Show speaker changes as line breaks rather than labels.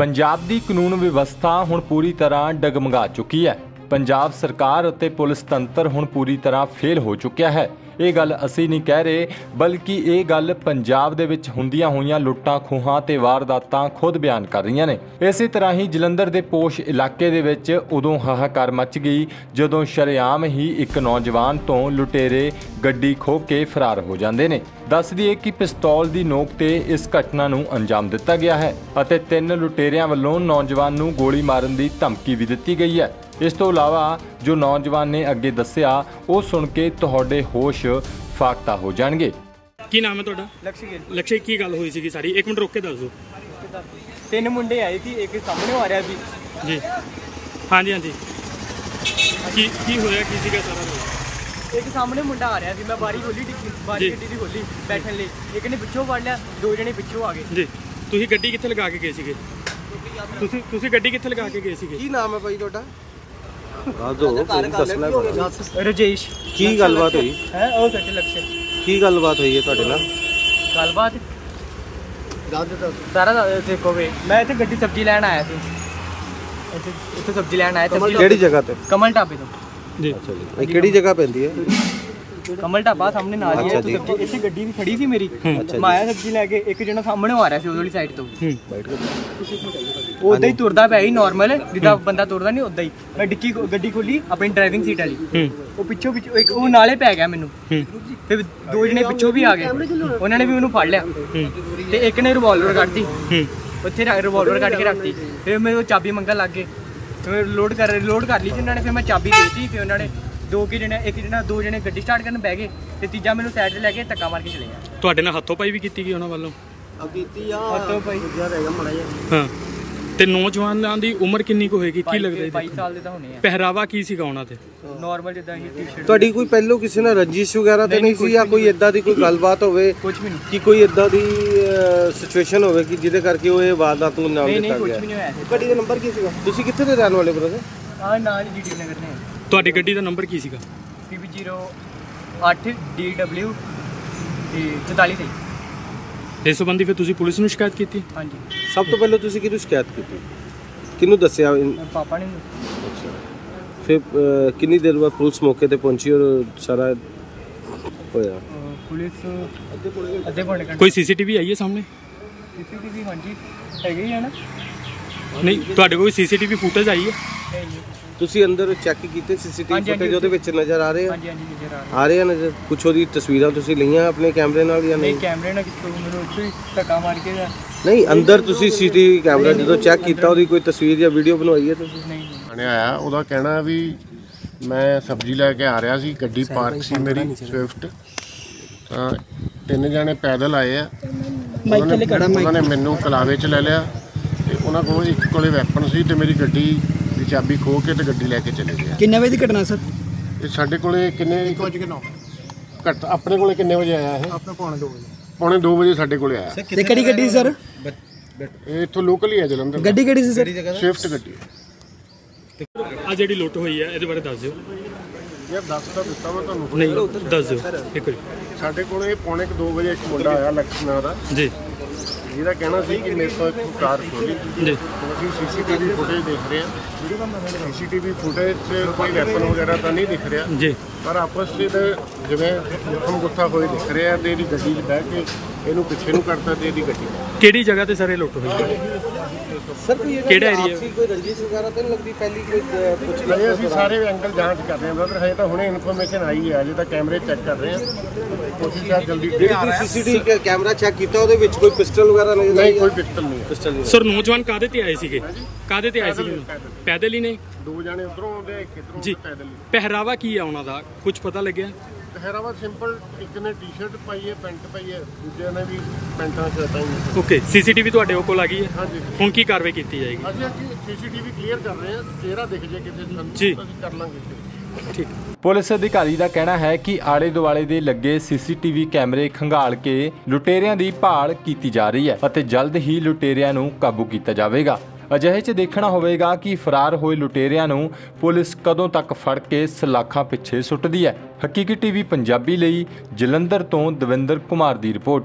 ਪੰਜਾਬ ਦੀ ਕਾਨੂੰਨ ਵਿਵਸਥਾ ਹੁਣ ਪੂਰੀ ਤਰ੍ਹਾਂ ਡਗਮਗਾ ਚੁੱਕੀ ਹੈ। ਪੰਜਾਬ ਸਰਕਾਰ ਅਤੇ ਪੁਲਿਸ ਤੰਤਰ ਹੁਣ ਪੂਰੀ ਤਰ੍ਹਾਂ ਫੇਲ ਹੋ ਚੁੱਕਿਆ ਹੈ। ਇਹ ਗੱਲ ਅਸੀਂ ਨਹੀਂ ਕਹਿ ਰਹੇ, ਬਲਕਿ ਇਹ ਗੱਲ ਪੰਜਾਬ ਦੇ ਵਿੱਚ ਹੁੰਦੀਆਂ ਹੋਈਆਂ ਲੁੱਟਾਂ, ਖੋਹਾਂ ਤੇ ਵਾਰਦਾਤਾਂ ਖੁਦ ਬਿਆਨ ਕਰ ਰਹੀਆਂ ਨੇ। ਇਸੇ ਤਰ੍ਹਾਂ ਹੀ ਜਲੰਧਰ ਦੇ ਪੋਸ਼ ਇਲਾਕੇ ਦੇ ਵਿੱਚ ਉਦੋਂ ਹਾਹਾਕਾਰ ਮਚ ਗਈ, ਜਦੋਂ ਸ਼ਰੇਆਮ ਹੀ ਇੱਕ ਨੌਜਵਾਨ ਤੋਂ ਲੁਟੇਰੇ ਗੱਡੀ ਖੋਹ ਕੇ ਫਰਾਰ ਹੋ ਜਾਂਦੇ ਨੇ। ਦੱਸ ਦਈਏ ਕਿ ਪਿਸਤੌਲ ਦੀ ਨੋਕ ਤੇ ਇਸ ਘਟਨਾ ਨੂੰ ਅੰਜਾਮ ਦਿੱਤਾ ਗਿਆ ਹੈ ਅਤੇ ਤਿੰਨ ਲੁਟੇਰਿਆਂ ਵੱਲੋਂ ਨੌਜਵਾਨ ਨੂੰ ਗੋਲੀ ਮਾਰਨ ਦੀ ਧਮਕੀ ਵੀ ਦਿੱਤੀ ਗਈ ਹੈ। ਇਸ ਤੋਂ ਇਲਾਵਾ ਜੋ ਨੌਜਵਾਨ ਨੇ ਅੱਗੇ ਦੱਸਿਆ ਉਹ ਸੁਣ ਕੇ ਤੁਹਾਡੇ ਹੋਸ਼ ਫਾਕਤਾ ਹੋ ਜਾਣਗੇ।
ਕੀ ਨਾਮ ਹੈ ਤੁਹਾਡਾ?
ਲਕਸ਼ੀ ਗਿੱਲ।
ਲਕਸ਼ੇ ਕੀ ਗੱਲ ਹੋਈ ਸੀਗੀ ਸਾਰੀ? ਇੱਕ ਮਿੰਟ ਰੁਕ ਕੇ ਦੱਸ ਦਿਓ।
ਤਿੰਨ ਮੁੰਡੇ ਆਏ ਸੀ ਇੱਕ ਸਾਹਮਣੇ ਆ ਰਿਹਾ ਸੀ।
ਜੀ। ਹਾਂਜੀ ਹਾਂਜੀ। ਕੀ ਕੀ ਹੋਇਆ? ਕੀ ਸੀਗਾ ਸਾਰਾ?
ਇੱਕ ਸਾਹਮਣੇ ਮੁੰਡਾ ਆ ਰਿਹਾ ਸੀ ਮੈਂ ਬਾਰੀ ਖੋਲੀ ਡਿੱਗੀ ਬਾਰੀ
ਜੀ।
ਗੱਡੀ ਦੀ ਖੋਲੀ ਬੈਠਣ ਲਈ। ਇੱਕ ਨੇ ਪਿੱਛੋਂ ਫੜ ਲਿਆ ਦੋ ਜਣੇ ਪਿੱਛੋਂ ਆ ਗਏ।
ਜੀ। ਤੁਸੀਂ ਗੱਡੀ ਕਿੱਥੇ ਲਗਾ ਕੇ ਗਏ ਸੀਗੇ? ਤੁਸੀਂ ਤੁਸੀਂ ਗੱਡੀ ਕਿੱਥੇ ਲਗਾ ਕੇ ਗਏ ਸੀਗੇ?
ਕੀ ਨਾਮ ਹੈ ਭਾਈ ਤੁਹਾਡਾ? ਦੱਸ ਦੋ ਦੱਸਣਾ ਪੈਣਾ।
ਰਜੇਸ਼।
ਕੀ ਗੱਲਬਾਤ ਹੋਈ?
ਹੈ ਉਹ ਸੱਚ ਲਕਸ਼ੇ
ਕੀ ਗੱਲਬਾਤ ਹੋਈ ਹੈ ਤੁਹਾਡੇ ਨਾਲ?
ਗੱਲਬਾਤ? ਸਾਰਾ ਦੱਸ ਦੇਖੋ ਵੇ ਮੈਂ ਇੱਥੇ ਗੱਡੀ ਸਬਜ਼ੀ ਲੈਣ ਆਇਆ ਸੀ। ਇੱਥੇ ਇੱਥੇ ਸਬਜ਼ੀ ਲੈਣ ਆਇਆ ਸਬਜ਼ੀ
ਕਿਹੜੀ ਜਗ੍ਹਾ ਤੇ?
ਕਮਲ ਢਾਬੇ ਤੋਂ।
ਜੀ।
ਅੱਛਾ ਜੀ। ਇਹ ਕਿਹੜੀ ਜਗ੍ਹਾ ਪੈਂਦੀ ਹੈ?
ਕਮਲ ਢਾਬਾ ਸਾਹਮਣੇ ਨਾਲ ਹੀ ਹੈ। ਇੱਥੇ ਸਬਜ਼ੀ ਇੱਥੇ ਗੱਡੀ ਵੀ ਖੜੀ ਸੀ ਮੇਰੀ।
ਅੱਛਾ
ਮੈਂ ਆਇਆ ਸਬਜ਼ੀ ਲੈ ਕੇ ਇੱਕ ਜਣਾ ਸਾਹਮਣੇ ਆ ਰਿਹਾ ਸੀ ਉਹਦੇ ਵਾਲੀ ਸਾਈਡ ਤੋਂ।
ਹੂੰ।
ਉਹ ਉਦਾਂ ਹੀ ਤੁਰਦਾ ਪਿਆ ਸੀ ਨਾਰਮਲ ਜਿੱਦਾਂ ਬੰਦਾ ਤੁਰਦਾ ਨਹੀਂ ਉਦਾਂ ਹੀ। ਮੈਂ ਡਿੱਕੀ ਗੱਡੀ ਖੋਲੀ ਆਪਣੀ ਡਰਾਈਵਿੰਗ ਸੀਟ ਵਾਲੀ।
ਹੂੰ।
ਉਹ ਪਿੱਛੋਂ ਪਿੱਛੋਂ ਇੱਕ ਉਹ ਨਾਲੇ ਪੈ ਗਿਆ ਮੈਨੂੰ।
ਹੂੰ।
ਫਿਰ ਦੋ ਜਣੇ ਪਿੱਛੋਂ ਵੀ ਆ ਗਏ। ਉਹਨਾਂ ਨੇ ਵੀ ਮੈਨੂੰ ਫੜ ਲਿਆ। ਤੇ ਇੱਕ ਨੇ ਰਿਵਾਲਵਰ ਕੱਢਤੀ।
ਹੂੰ।
ਉੱਥੇ ਰਿਵਾਲਵਰ ਕੱਢ ਕੇ ਰੱਖਤੀ। ਫਿਰ ਮੇਰੇ ਕੋਲ ਚਾਬੀ ਮੰਗਣ ਲੱਗ ਗਏ। ਫਿਰ ਲੋਡ ਕਰ ਲੋਡ ਕਰ ਲਈ ਉਹਨਾਂ ਨੇ ਫਿਰ ਮੈਂ ਚਾਬੀ ਦੇਤੀ ਫਿਰ ਉਹਨਾਂ ਨੇ ਦੋ ਕੀ ਜਣੇ ਇੱਕ ਜਣਾ ਦੋ ਜਣੇ ਗੱਡੀ ਸਟਾਰਟ ਕਰਨ ਬਹਿ ਗਏ ਤੇ ਤੀਜਾ ਮੈਨੂੰ ਸਾਈਡ ਤੇ ਲੈ ਕੇ ਧੱਕਾ ਮਾਰ ਕੇ ਚਲੇ ਗਿਆ।
ਤੁਹਾਡੇ ਨਾਲ ਹੱਥੋਂ ਪਾਈ ਵੀ ਕੀਤੀ ਗਈ ਉਹਨਾਂ ਵੱਲੋਂ?
ਹੱਥੋਂ ਭਾਈ
ਹਾਂ। ਤੇ ਨੌਜਵਾਨਾਂ ਦੀ ਉਮਰ ਕਿੰਨੀ ਕੁ ਹੋਏਗੀ? ਕੀ ਲੱਗਦਾ
22
ਜੀ
ਸਾਲ ਦੇ ਤਾਂ ਹੋਣੇ ਆ।
ਪਹਿਰਾਵਾ ਕੀ ਸੀਗਾ ਉਹਨਾਂ ਤੇ?
ਨਾਰਮਲ ਜਿੱਦਾਂ ਹੀ ਟੀ-ਸ਼ਰਟ
ਤੁਹਾਡੀ ਕੋਈ ਪਹਿਲੋਂ ਕਿਸੇ ਨਾਲ ਰੰਜਿਸ਼ ਵਗੈਰਾ ਤੇ ਨਹੀਂ ਸੀ ਜਾਂ ਕੋਈ ਇਦਾਂ ਦੀ ਕੋਈ ਗੱਲਬਾਤ ਹੋਵੇ
ਕੁਝ ਵੀ ਨਹੀਂ।
ਕਿ ਕੋਈ ਇਦਾਂ ਦੀ ਸਿਚੁਏਸ਼ਨ ਹੋਵੇ ਕਿ ਜਿਹਦੇ ਕਰਕੇ ਉਹ ਇਹ ਵਾਰਦਾਤ ਨੂੰ ਨਾਮ
ਨਹੀਂ ਨਹੀਂ
ਦਿੱਤਾ
ਕੁਝ
ਗਿਆ
ਵੀ ਨਹੀਂ ਹੋਇਆ।
ਗੱਡੀ ਦਾ ਨੰਬਰ ਕੀ ਸੀਗਾ? ਤੁਸੀਂ ਕਿੱਥੇ ਦੇ ਰਹਿਣ ਵਾਲੇ ਬ੍ਰਦਰ
ਆ ਨਾਲ ਹੀ ਡੀਟੀ ਨਗਰ ਨੇ।
ਤੁਹਾਡੀ ਗੱਡੀ ਦਾ ਨੰਬਰ ਕੀ ਸੀਗਾ?
PB08 DW ਤੇ 44 ਤੇ
ਇਸ ਸੰਬੰਧੀ ਫਿਰ ਤੁਸੀਂ ਪੁਲਿਸ ਨੂੰ ਸ਼ਿਕਾਇਤ ਕੀਤੀ?
ਹਾਂਜੀ।
ਸਭ ਤੋਂ ਪਹਿਲਾਂ ਤੁਸੀਂ ਕਿਹਨੂੰ ਸ਼ਿਕਾਇਤ ਕੀਤੀ? ਕਿਹਨੂੰ ਦੱਸਿਆ ਇਨ-
ਪਾਪਾ ਨੇ
ਅੱਛਾ। ਫਿਰ ਅਹ, ਕਿੰਨੀ ਦੇਰ ਬਾਅਦ ਪੁਲਿਸ ਮੌਕੇ ਤੇ ਪਹੁੰਚੀ ਔਰ ਸਾਰਾ ਹੋਇਆ?
ਅਹ, ਪੁਲਿਸ ਅੱਧੇ ਪੌਣੇ ਘੰਟੇ।
ਕੋਈ ਸੀਸੀਟੀਵੀ ਆਈ ਹੈ ਸਾਹਮਣੇ?
ਸੀਸੀਟੀਵੀ ਹਾਂਜੀ ਹੈਗੇ ਹੀ ਹੈ ਨਾ।
ਨਹੀਂ ਤੁਹਾਡੇ ਕੋਲ ਸੀਸੀਟੀਵੀ ਫੁਟੇਜ ਆਈ ਹੈ?
ਨਹੀਂ।
ਤੁਸੀਂ ਅੰਦਰ ਚੈੱਕ ਕੀਤੇ ਸੀਸੀਟੀਵੀ
ਹਾਂਜੀ,
ਫੁਟੇਜ ਉਹਦੇ ਵਿੱਚ ਨਜ਼ਰ ਆ ਰਹੇ ਆ?
ਹਾਂਜੀ ਹਾਂਜੀ ਨਜ਼ਰ ਆ ਰਿਹਾ
ਆ। ਰਹੇ ਆ ਨਜ਼ਰ? ਕੁਛ ਉਹਦੀ ਤਸਵੀਰਾਂ ਤੁਸੀਂ ਲਈਆਂ ਆਪਣੇ ਕੈਮਰੇ ਨਾਲ ਜਾਂ
ਨਹੀਂ
ਨਹੀਂ?
ਕੈਮਰੇ ਨਾਲ ਕਿੱਥੋਂ? ਮੈਨੂੰ ਉੱਥੇ ਹੀ ਧੱਕਾ ਮਾਰ ਕੇ ਗਿਆ।
ਨਹੀਂ ਅੰਦਰ ਤੁਸੀਂ ਸੀਸੀਟੀਵੀ ਕੈਮਰਾ ਜਦੋਂ ਚੈੱਕ ਕੀਤਾ ਉਹਦੀ ਕੋਈ ਤਸਵੀਰ ਜਾਂ ਵੀਡੀਓ ਬਣਵਾਈ ਹੈ ਤੁਸੀਂ?
ਨਹੀਂ ਨਹੀਂ।
ਥਾਣੇ ਆਇਆ ਉਹਦਾ ਕਹਿਣਾ ਹੈ ਵੀ ਮੈਂ ਸਬਜ਼ੀ ਲੈ ਕੇ ਆ ਰਿਹਾ ਸੀ ਗੱਡੀ ਪਾਰਕ ਸੀ ਮੇਰੀ ਸਵਿਫਟ ਤਾਂ ਤਿੰਨ ਜਣੇ ਪੈਦਲ ਆਏ ਆ। ਉਹਨਾਂ ਨੇ ਉਹਨਾਂ ਨੇ ਮੈਨੂੰ ਕਲਾਵੇ 'ਚ ਲੈ ਲਿਆ ਤੇ ਉਹਨਾਂ ਕੋਲ ਇੱਕ ਕੋਲੇ ਵੈਪਨ ਸੀ ਤੇ ਮੇਰੀ ਗੱਡੀ ਦੀ ਚਾਬੀ ਖੋਹ ਕੇ ਤੇ ਗੱਡੀ ਲੈ ਕੇ ਚਲੇ ਗਏ
ਕਿੰਨੇ ਵਜੇ ਦੀ ਘਟਨਾ ਸਰ?
ਇਹ ਸਾਡੇ ਕੋਲੇ ਕਿੰਨੇ ਘੱਟ ਆਪਣੇ ਕੋਲੇ ਕਿੰਨੇ ਵਜੇ ਆਇਆ ਇਹ? ਆਪਣੇ ਪੌਣੇ 2 ਵਜੇ। ਪੌਣੇ 2 ਵਜੇ ਸਾਡੇ ਕੋਲੇ ਆਇਆ।
ਤੇ ਕਿਹੜੀ ਗੱਡੀ ਸੀ ਸਰ
ਇਹ ਇੱਥੋਂ ਲੋਕਲ ਹੀ ਹੈ ਜਲੰਧਰ ਦਾ।
ਗੱਡੀ ਕਿਹੜੀ ਸੀ ਸਰ?
ਸਵਿਫਟ ਗੱਡੀ।
ਆ ਜਿਹੜੀ ਲੁੱਟ ਹੋਈ ਹੈ ਇਹਦੇ ਬਾਰੇ ਦੱਸ ਦਿਓ।
ਯਾਰ ਦੱਸ ਤਾਂ ਦਿੱਤਾ ਮੈਂ ਤੁਹਾਨੂੰ।
ਨਹੀਂ ਦੱਸ ਦਿਓ ਇੱਕ ਵਾਰੀ।
ਸਾਡੇ ਕੋਲੇ ਪੌਣੇ 2 ਵਜੇ ਇੱਕ ਮੁੰਡਾ ਆਇਆ ਲక్ష్ਮਣਾ ਦਾ
ਜੀ।
ਜਿਹਦਾ ਕਹਿਣਾ ਸੀ ਕਿ ਮੇਰੇ ਤੋਂ ਇੱਕ ਕਾਰ ਖੋਲੀ
ਜੀ।
ਅਸੀਂ ਸੀਸੀਟੀਵੀ ਫੁਟੇਜ ਦੇਖ ਰਹੇ ਹਾਂ। ਸੀਸੀਟੀਵੀ ਫੁਟੇਜ 'ਚ ਕੋਈ ਵੈਪਨ ਵਗੈਰਾ ਤਾਂ ਨਹੀਂ ਦਿਖ ਰਿਹਾ।
ਜੀ।
ਪਰ ਆਪਸ 'ਚ ਇਹਦੇ ਜਿਵੇਂ ਗੁੱਥਮ ਗੁੱਥਾ ਹੋਏ ਦਿਖ ਰਿਹਾ ਤੇ ਇਹਦੀ ਗੱਡੀ 'ਚ ਬਹਿ ਕੇ ਇਹਨੂੰ ਪਿੱਛੇ ਨੂੰ ਕਰਤਾ ਤੇ ਇਹਦੀ ਗੱਡੀ।
ਕਿਹੜੀ ਜਗ੍ਹਾ ਤੇ ਸਾਰੇ ਲੁੱਟ ਹੋਈ? ਹੈ
ਸਰ ਕੋਈ
ਕਿਹੜਾ area?
ਆਪਸੀ ਕੋਈ ਰੰਜਿਸ਼ ਵਗੈਰਾ ਤਾਂ ਨਹੀਂ ਲੱਗਦੀ? ਪਹਿਲੀ ਕੋਈ ਅਹ, ਪੁੱਛ
ਹਜੇ ਅਸੀਂ ਸਾਰੇ ਐਂਗਲ ਜਾਂਚ ਕਰ ਰਹੇ ਹਾਂ ਬ੍ਰਦਰ ਹਜੇ ਤਾਂ ਹੁਣੇ ਇਨਫੋਰਮੇਸ਼ਨ ਆਈ ਹੈ ਅਜੇ ਤਾਂ ਕੈਮਰੇ ਚੈੱਕ ਕਰ ਰਹੇ ਹਾਂ। ਕੋਸ਼ਿਸ਼ ਹੈ ਜਲਦੀ
ਜਿਹੜੀ ਸੀਸੀਟੀਵੀ ਕੈਮਰਾ ਚੈੱਕ ਕੀਤਾ ਉਹਦੇ ਵਿੱਚ ਕੋਈ ਪਿਸਟਲ ਵਗੈਰਾ ਨਜ਼ਰ
ਨਹੀਂ
ਆਈ?
ਕੋਈ ਪਿਸਟਲ ਨਹੀਂ ਹੈ।
ਪਿਸਟਲ ਨਹੀਂ
ਸਰ ਨੌਜਵਾਨ ਕਾਦੇ ਤੇ ਆਏ ਸੀਗੇ? ਕਾਦੇ ਤੇ ਆਏ ਸੀਗੇ? ਪੈਦਲ ਹੀ ਨਹੀਂ
ਦੋ ਜਾਣੇ ਉਧਰੋਂ ਆਉਂਦੇ ਇੱਕ ਇੱਧਰੋਂ
ਜੀ।
ਆਉਂਦੇ ਪੈਦਲ ਹੀ।
ਪਹਿਰਾਵਾ ਕੀ ਹੈ ਉਹਨਾਂ ਦਾ? ਕੁਝ ਪਤਾ ਲੱਗਿਆ?
ਪਹਿਰਾਵਾ ਸਿੰਪਲ ਇੱਕ ਨੇ ਟੀ-ਸ਼ਰਟ ਪਾਈ ਹੈ ਪੈਂਟ ਪਾਈ ਹੈ ਦੂਜੇ ਨੇ ਵੀ ਪੈਂਟਾਂ ਸ਼ਰਟਾਂ ਹੀ
ਓਕੇ ਸੀਸੀਟੀਵੀ ਤੁਹਾਡੇ ਕੋਲ ਆ ਗਈ ਹੈ?
ਹਾਂਜੀ।
ਹੁਣ ਕੀ ਕਾਰਵਾਈ ਕੀਤੀ ਜਾਏਗੀ?
ਅਸੀਂ ਅਸੀਂ ਸੀਸੀਟੀਵੀ ਕਲੀਅਰ ਕਰ ਰਹੇ ਹਾਂ ਚਿਹਰਾ ਦਿਖ ਜੇ ਕਿਤੇ ਸਾਨੂੰ
ਜੀ।
ਤਾਂ ਅਸੀਂ ਕਰ ਲਾਂਗੇ
ਠੀਕ।
ਪੁਲਿਸ ਅਧਿਕਾਰੀ ਦਾ ਕਹਿਣਾ ਹੈ ਕਿ ਆਲੇ ਦੁਆਲੇ ਦੇ ਲੱਗੇ ਸੀਸੀਟੀਵੀ ਕੈਮਰੇ ਖੰਗਾਲ ਕੇ ਲੁਟੇਰਿਆਂ ਦੀ ਭਾਲ ਕੀਤੀ ਜਾ ਰਹੀ ਹੈ ਅਤੇ ਜਲਦ ਹੀ ਲੁਟੇਰਿਆਂ ਨੂੰ ਕਾਬੂ ਕੀਤਾ ਜਾਵੇਗਾ। ਅਜਿਹੇ 'ਚ ਦੇਖਣਾ ਹੋਵੇਗਾ ਕਿ ਫਰਾਰ ਹੋਏ ਲੁਟੇਰਿਆਂ ਨੂੰ ਪੁਲਿਸ ਕਦੋਂ ਤੱਕ ਫੜ ਕੇ ਸਲਾਖਾਂ ਪਿੱਛੇ ਸੁੱਟਦੀ ਹੈ। ਹਕੀਕੀ ਟੀਵੀ ਪੰਜਾਬੀ ਲਈ ਜਲੰਧਰ ਤੋਂ ਦਵਿੰਦਰ ਕੁਮਾਰ ਦੀ ਰਿਪੋਰਟ।